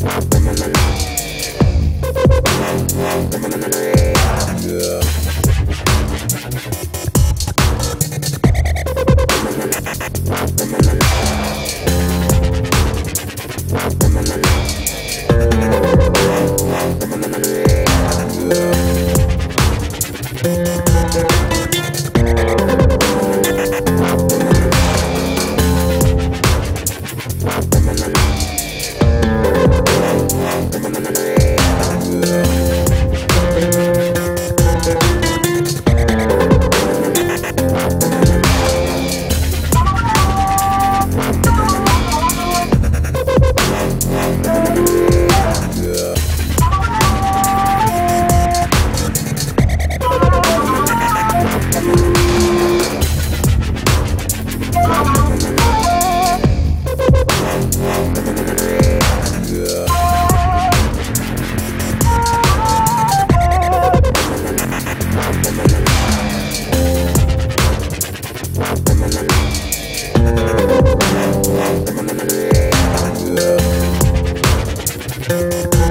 Bye.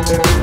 Thank